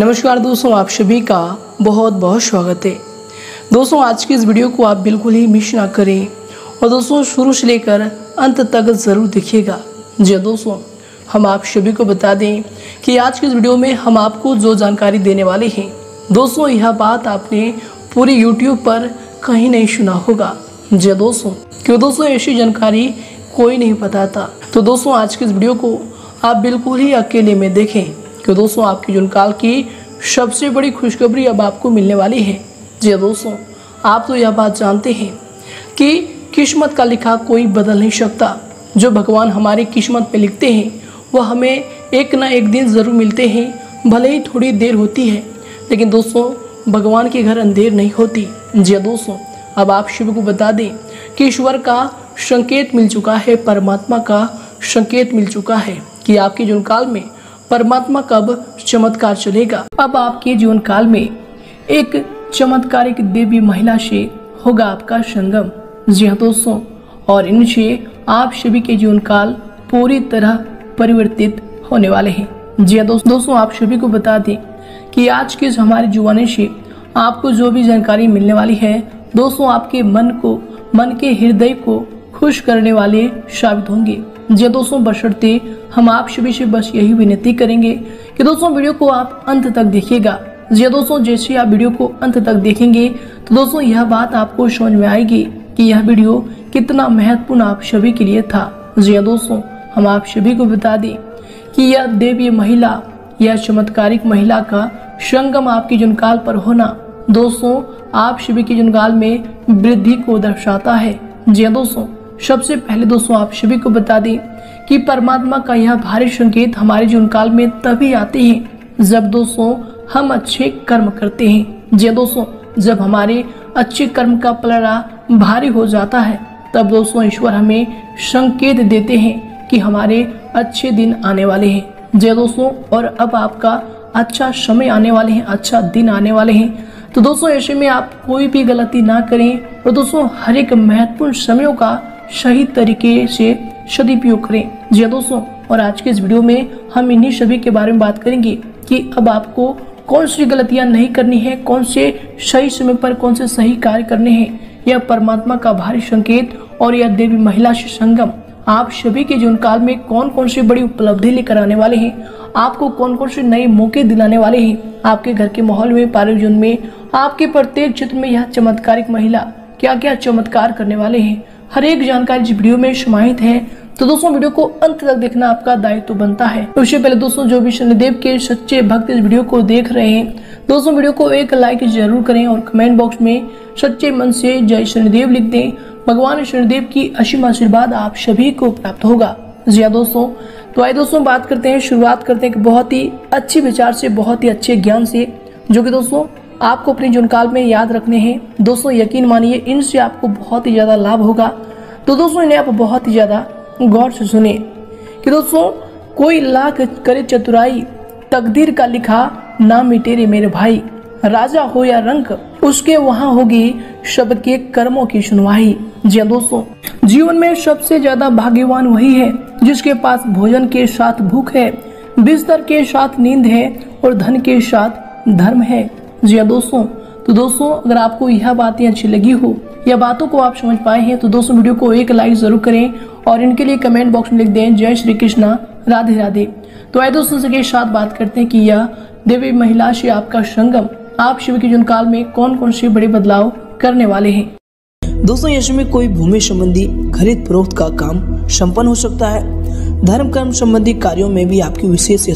नमस्कार दोस्तों, आप सभी का बहुत बहुत स्वागत है। दोस्तों, आज की इस वीडियो को आप बिल्कुल ही मिस ना करें और दोस्तों, शुरू से लेकर अंत तक ज़रूर देखिएगा। जी हाँ दोस्तों, हम आप सभी को बता दें कि आज की इस वीडियो में हम आपको जो जानकारी देने वाले हैं, दोस्तों, यह बात आपने पूरे यूट्यूब पर कहीं नहीं सुना होगा। जी हाँ दोस्तों, क्यों दोस्तों, ऐसी जानकारी कोई नहीं बताता। तो दोस्तों, आज की इस वीडियो को आप बिल्कुल ही अकेले में देखें। कि दोस्तों, आपकी जुनकाल की सबसे बड़ी खुशखबरी अब आपको मिलने वाली है। जी हाँ दोस्तों, आप तो यह बात जानते हैं कि किस्मत का लिखा कोई बदल नहीं सकता। जो भगवान हमारी किस्मत में लिखते हैं, वह हमें एक ना एक दिन ज़रूर मिलते हैं, भले ही थोड़ी देर होती है। लेकिन दोस्तों, भगवान के घर अंधेर नहीं होती। जी हाँ दोस्तों, अब आप शिव को बता दें कि ईश्वर का संकेत मिल चुका है, परमात्मा का संकेत मिल चुका है कि आपके जीवन काल में परमात्मा कब चमत्कार चलेगा। अब आपके जीवन काल में एक चमत्कारिक देवी महिला से होगा आपका संगम। जी हाँ दोस्तों, और इनसे आप सभी के जीवन काल पूरी तरह परिवर्तित होने वाले हैं। जी हाँ दोस्तों दोस्तों, आप सभी को बता दें कि आज के हमारे जुआने से आपको जो भी जानकारी मिलने वाली है, दोस्तों, आपके मन को, मन के हृदय को खुश करने वाले साबित होंगे। जी दोस्तों बशर्ते हम आप सभी से बस यही विनती करेंगे कि दोस्तों, वीडियो को आप अंत तक देखिएगा। जी दोस्तों, जैसे आप वीडियो को अंत तक देखेंगे तो दोस्तों, यह बात आपको समझ में आएगी कि यह वीडियो कितना महत्वपूर्ण आप सभी के लिए था। जी दोस्तों, हम आप सभी को बता दें कि यह देवी महिला, यह चमत्कारिक महिला का संगम आपकी जुनकाल पर होना, दोस्तों, आप सभी के जुनकाल में वृद्धि को दर्शाता है। जी दोस्तों सबसे पहले दोस्तों, आप सभी को बता दें कि परमात्मा का यह भारी संकेत हमारे जीवन काल में तभी आते हैं जब दोस्तों, हम अच्छे कर्म करते हैं। जी दोस्तों, जब हमारे अच्छे कर्म का पलड़ा भारी हो जाता है, तब दोस्तों ईश्वर हमें संकेत देते हैं कि हमारे अच्छे दिन आने वाले हैं। जय दोस्तों, और अब आपका अच्छा समय आने वाले हैं अच्छा दिन आने वाले हैं। तो दोस्तों, ऐसे में आप कोई भी गलती ना करें और दोस्तों, हर एक महत्वपूर्ण समयों का सही तरीके से सदुपयोग करें। जी हाँ दोस्तों, और आज के इस वीडियो में हम इन्हीं सभी के बारे में बात करेंगे कि अब आपको कौन सी गलतियाँ नहीं करनी है, कौन से सही समय पर कौन से सही कार्य करने हैं, यह परमात्मा का भारी संकेत और यह देवी महिला से संगम। आप सभी के जीवन काल में कौन कौन सी बड़ी उपलब्धि लेकर आने वाले हैं, आपको कौन कौन से नए मौके दिलाने वाले हैं, आपके घर के माहौल में पारिजन में, आपके प्रत्येक क्षेत्र में यह चमत्कारिक महिला क्या क्या चमत्कार करने वाले हैं हर एक जानकारी इस वीडियो में समाहित है तो दोस्तों वीडियो को अंत तक देखना आपका दायित्व तो बनता है। उससे पहले दोस्तों जो भी शनिदेव के सच्चे भक्त इस वीडियो को देख रहे हैं, दोस्तों वीडियो को एक लाइक ज़रूर करें और कमेंट बॉक्स में सच्चे मन से जय शनिदेव लिख दें। भगवान शनिदेव की असीम आशीर्वाद आप सभी को प्राप्त होगा। जी हाँ दोस्तों तो आइए दोस्तों बात करते हैं, शुरुआत करते हैं बहुत ही अच्छे विचार से, बहुत ही अच्छे ज्ञान से, जो कि दोस्तों आपको अपने जुनकाल में याद रखने हैं। दोस्तों, यकीन मानिए, इनसे आपको बहुत ही ज़्यादा लाभ होगा। तो दोस्तों, इन्हें आप बहुत ही ज़्यादा गौर से सुने कि दोस्तों, कोई लाख करे चतुराई, तकदीर का लिखा, ना मिटेरे मेरे भाई। राजा हो या रंक, उसके वहाँ होगी शब्द के कर्मों की सुनवाई। जी हाँ दोस्तों, जीवन में सबसे ज़्यादा भाग्यवान वही है, जिसके पास भोजन के साथ भूख है, बिस्तर के साथ नींद है और धन के साथ धर्म है। जी हाँ दोस्तों तो दोस्तों, अगर आपको यह बातें अच्छी लगी हो, या बातों को आप समझ पाए हैं तो दोस्तों, वीडियो को एक लाइक ज़रूर करें और इनके लिए कमेंट बॉक्स में लिख दें, जय श्री कृष्णा, राधे राधे। तो आए दोस्तों से साथ बात करते हैं कि यह देवी महिला से आपका संगम, आप शिव के जुन काल में कौन कौन से बड़े बदलाव करने वाले हैं? दोस्तों यश में कोई भूमि संबंधी खरीद फरोख्त का काम संपन्न हो सकता है। धर्म कर्म संबंधी कार्यों में भी आपकी विशेष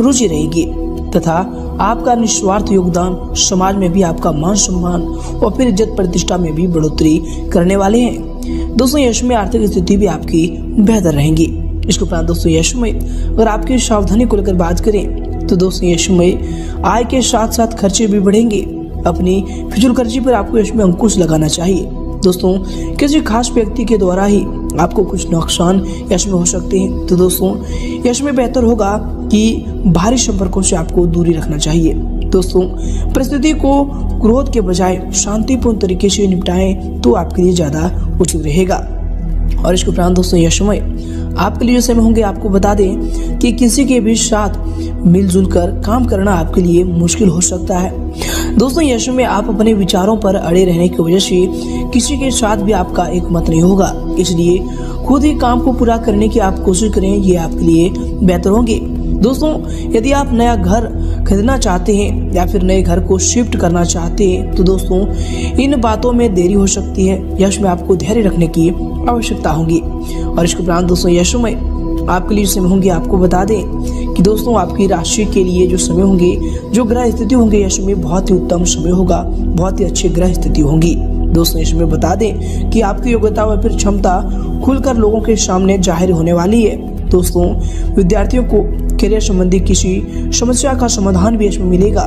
रुचि रहेगी, तथा आपका निस्वार्थ योगदान समाज में भी, आपका मान सम्मान और फिर इज़्ज़त प्रतिष्ठा में भी बढ़ोतरी करने वाले हैं। दोस्तों, यश में आर्थिक स्थिति भी आपकी बेहतर रहेंगी। इसके उपरांत दोस्तों, यश में अगर आपकी सावधानी को लेकर बात करें तो दोस्तों, यश में आय के साथ साथ खर्चे भी बढ़ेंगे। अपनी फिजूल खर्ची पर आपको यश में अंकुश लगाना चाहिए। दोस्तों, किसी खास व्यक्ति के द्वारा ही आपको कुछ नुकसान यश में हो सकते हैं। तो दोस्तों, यश में बेहतर होगा कि भारी संपर्कों से आपको दूरी रखना चाहिए। दोस्तों, परिस्थिति को क्रोध के बजाय शांतिपूर्ण तरीके से निपटाएँ तो आपके लिए ज़्यादा उचित रहेगा। और इसके उपरांत दोस्तों यशमय, आपके लिए जो समय होंगे, आपको बता दें कि किसी के भी साथ मिलजुल कर काम करना आपके लिए मुश्किल हो सकता है। दोस्तों यशो में आप अपने विचारों पर अड़े रहने की वजह से किसी के साथ भी आपका एक मत नहीं होगा। इसलिए खुद ही काम को पूरा करने की आप कोशिश करें, ये आपके लिए बेहतर होंगे। दोस्तों, यदि आप नया घर खरीदना चाहते हैं या फिर नए घर को शिफ्ट करना चाहते हैं तो दोस्तों, इन बातों में देरी हो सकती है। यश में आपको धैर्य रखने की आवश्यकता होगी। और इसके उपरांत दोस्तों, यश में आपके लिए समय होंगे, आपको बता दें कि दोस्तों, आपकी राशि के लिए जो समय होंगे, जो ग्रह स्थिति होंगे, यश में बहुत ही उत्तम समय होगा, बहुत ही अच्छी ग्रह स्थिति होंगी। दोस्तों इसमें बता दें कि आपकी योग्यता व फिर क्षमता खुलकर लोगों के सामने ज़ाहिर होने वाली है। दोस्तों, विद्यार्थियों को करियर संबंधी किसी समस्या का समाधान भी इसमें मिलेगा।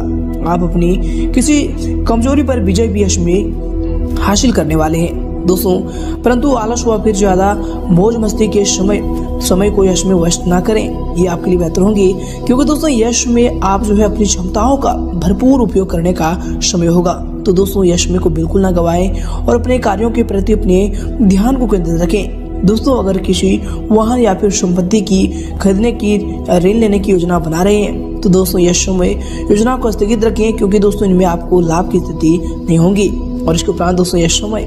आप अपनी किसी कमज़ोरी पर विजय भी इसमें हासिल करने वाले हैं। दोस्तों, परंतु आलस हुआ फिर ज़्यादा। मौज मस्ती के समय समय को यश में व्यस्त ना करें। ये आपके लिए बेहतर होंगे, क्योंकि दोस्तों यश में आप जो है अपनी क्षमताओं का भरपूर उपयोग करने का समय होगा। तो दोस्तों यश में को बिल्कुल ना गवाएँ और अपने कार्यों के प्रति अपने ध्यान को केंद्रित रखें। दोस्तों, अगर किसी वाहन या फिर संपत्ति की खरीदने की ऋण लेने की योजना बना रहे हैं तो दोस्तों यश में योजना को स्थगित रखें, क्योंकि दोस्तों, इनमें आपको लाभ की स्थिति नहीं होगी। और इसके उपरांत दोस्तों यश समय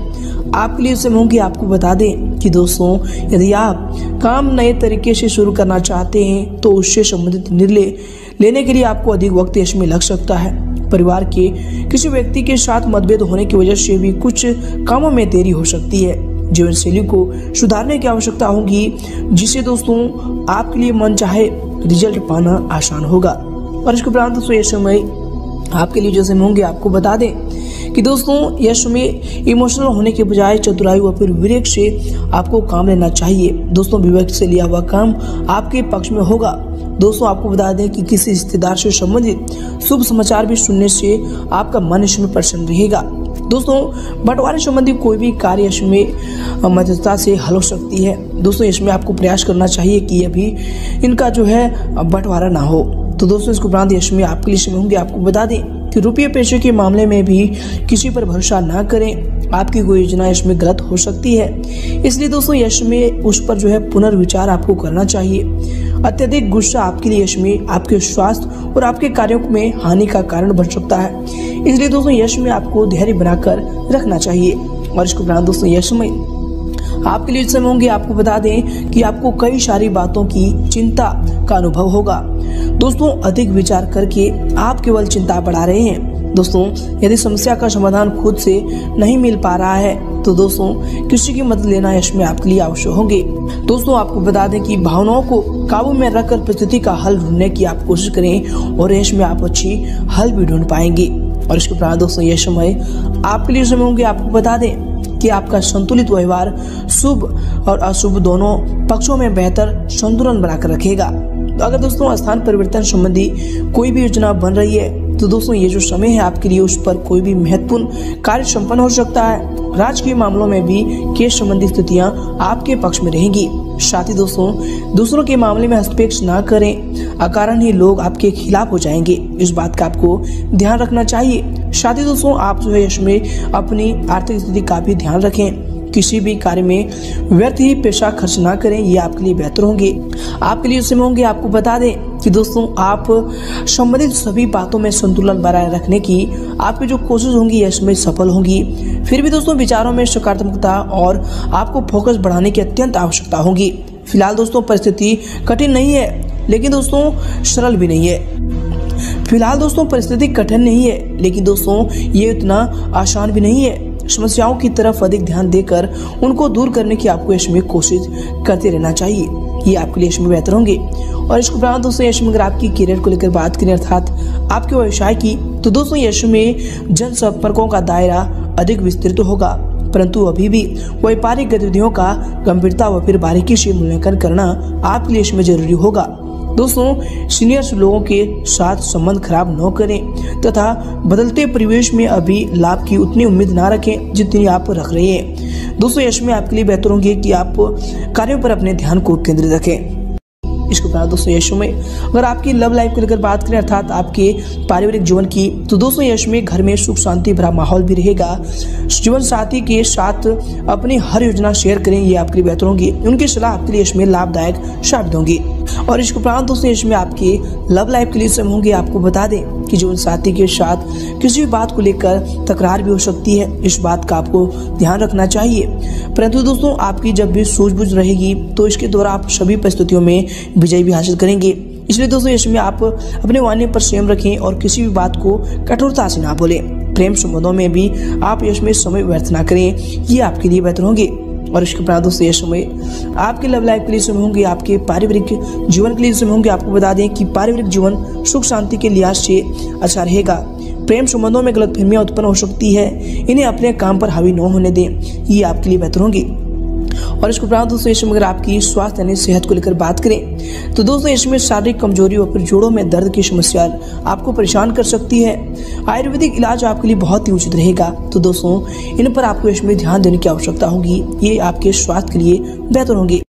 आपके लिए समय होंगे। आपको बता दें कि दोस्तों, यदि आप काम नए तरीके से शुरू करना चाहते हैं तो उससे संबंधित निर्णय लेने के लिए आपको अधिक वक्त इसमें लग सकता है। परिवार के किसी व्यक्ति के साथ मतभेद होने की वजह से भी कुछ कामों में देरी हो सकती है। जीवन शैली को सुधारने की आवश्यकता होगी, जिससे दोस्तों, आपके लिए मन चाहे रिज़ल्ट पाना आसान होगा। और इसके उपरांत दोस्तों ये समय आपके लिए जो समय होंगे, आपको बता दें कि दोस्तों, यह समय इमोशनल होने के बजाय चतुराई व फिर विवेक से आपको काम लेना चाहिए। दोस्तों, विवेक से लिया हुआ काम आपके पक्ष में होगा। दोस्तों, आपको बता दें कि किसी रिश्तेदार से संबंधित शुभ समाचार भी सुनने से आपका मन इसमें प्रसन्न रहेगा। दोस्तों, बंटवारे संबंधी कोई भी कार्य इसमें मध्यस्थता से हल हो सकती है। दोस्तों, इसमें आपको प्रयास करना चाहिए कि अभी इनका जो है बंटवारा ना हो। तो दोस्तों, इसको उपरांत यश में आपके लिए समय होंगे आपको बता दें कि रुपये पैसे के मामले में भी किसी पर भरोसा ना करें। आपकी कोई योजना इसमें गलत हो सकती है। इसलिए दोस्तों यश में उस पर जो है, पुनर्विचार आपको करना चाहिए। अत्यधिक गुस्सा आपके लिए यश में आपके स्वास्थ्य और आपके कार्यों में हानि का कारण बन सकता है। इसलिए दोस्तों, यश में आपको धैर्य बनाकर रखना चाहिए। और इसको उपरांत दोस्तों, यश में। आपके लिए समय होंगे, आपको बता दें कि आपको कई सारी बातों की चिंता का अनुभव होगा। दोस्तों, अधिक विचार करके आप केवल चिंता बढ़ा रहे हैं। दोस्तों, यदि समस्या का समाधान खुद से नहीं मिल पा रहा है तो दोस्तों, किसी की मदद लेना यश में आपके लिए आवश्यक होंगे। दोस्तों, आपको बता दें कि भावनाओं को काबू में रखकर परिस्थिति का हल ढूँढने की आप कोशिश करें और यश में आप अच्छी हल भी ढूंढ पाएँगे। और इसके उपरांत दोस्तों यह समय आपके लिए समय होंगे। आपको बता दें कि आपका संतुलित व्यवहार शुभ और अशुभ दोनों पक्षों में बेहतर संतुलन बनाकर रखेगा। तो अगर दोस्तों स्थान परिवर्तन संबंधी कोई भी योजना बन रही है तो दोस्तों ये जो समय है आपके लिए उस पर कोई भी महत्वपूर्ण कार्य संपन्न हो सकता है। राजकीय मामलों में भी केस संबंधी स्थितियाँ आपके पक्ष में रहेंगी। साथ दोस्तों, दूसरों के मामले में हस्तक्षेप न करें। अकारण ही लोग आपके खिलाफ हो जाएँगे। इस बात का आपको ध्यान रखना चाहिए। साथी दोस्तों, आप जो है, इसमें अपनी आर्थिक स्थिति का भी ध्यान रखें। किसी भी कार्य में व्यर्थ ही पैसा खर्च ना करें, ये आपके लिए बेहतर होंगे। आपके लिए समय होंगे, आपको बता दें कि दोस्तों, आप संबंधित सभी बातों में संतुलन बनाए रखने की आपकी जो कोशिश होंगी इसमें सफल होंगी। फिर भी दोस्तों, विचारों में सकारात्मकता और आपको फोकस बढ़ाने की अत्यंत आवश्यकता होगी। फ़िलहाल दोस्तों, परिस्थिति कठिन नहीं है, लेकिन दोस्तों, सरल भी नहीं है। फ़िलहाल दोस्तों, परिस्थिति कठिन नहीं है, लेकिन दोस्तों, ये इतना आसान भी नहीं है। समस्याओं की तरफ़ अधिक ध्यान देकर उनको दूर करने की आपको इसमें कोशिश करते रहना चाहिए। ये आपके लिए इसमें बेहतर होंगे। और इसके उपरांत दोस्तों, यश में अगर आपकी करियर को लेकर बात करें, अर्थात आपके व्यवसाय की तो दोस्तों यश में जन संपर्कों का दायरा अधिक विस्तृत होगा। परंतु अभी भी व्यापारिक गतिविधियों का गंभीरता व फिर बारीकी से मूल्यांकन करना आपके लिए इसमें ज़रूरी होगा। दोस्तों सीनियर्स लोगों के साथ संबंध खराब न करें तथा बदलते परिवेश में अभी लाभ की उतनी उम्मीद ना रखें जितनी आप रख रहे हैं। दोस्तों, यश में आपके लिए बेहतर होंगे कि आप कार्यों पर अपने ध्यान को केंद्रित रखें। इसके उपरांत दोस्तों, यश में अगर आपकी लव लाइफ को लेकर बात करें अर्थात आपके पारिवारिक जीवन की तो दोस्तों, यश में घर में सुख, शांति भरा माहौल भी रहेगा। जीवन साथी के साथ अपनी हर योजना शेयर करें, ये आपके लिए बेहतर होंगी। उनकी सलाह आपके लिए इसमें लाभदायक साबित होंगी। और इसके उपरांत दोस्तों इसमें आपकी लव लाइफ के लिए समय होंगे, आपको बता दें कि जीवन साथी के साथ किसी भी बात को लेकर तकरार भी हो सकती है। इस बात का आपको ध्यान रखना चाहिए। परंतु दोस्तों, आपकी जब भी सूझबूझ रहेगी तो इसके द्वारा आप सभी परिस्थितियों में विजय भी हासिल करेंगे। इसलिए दोस्तों इसमें आप अपने वाणी पर संयम रखें और किसी भी बात को कठोरता से ना बोलें। प्रेम संबंधों में भी आप इसमें समय व्यर्थ ना करें। ये आपके लिए बेहतर होंगे। और इसके बाद दोस्तों ये समय आपके लव लाइफ के लिए समय होंगे, आपके पारिवारिक जीवन के लिए समय होंगे। आपको बता दें कि पारिवारिक जीवन सुख शांति के लिहाज से अच्छा रहेगा। प्रेम संबंधों में गलत फहमियाँ उत्पन्न हो सकती है। इन्हें अपने काम पर हावी न होने दें। ये आपके लिए बेहतर होंगी। और इसके उपरांत दोस्तों इसमें अगर आपकी स्वास्थ्य यानी सेहत को लेकर बात करें तो दोस्तों इसमें शारीरिक कमज़ोरी और फिर जोड़ों में दर्द की समस्या आपको परेशान कर सकती है। आयुर्वेदिक इलाज आपके लिए बहुत ही उचित रहेगा। तो दोस्तों, इन पर आपको इसमें ध्यान देने की आवश्यकता होगी। ये आपके स्वास्थ्य के लिए बेहतर होंगी।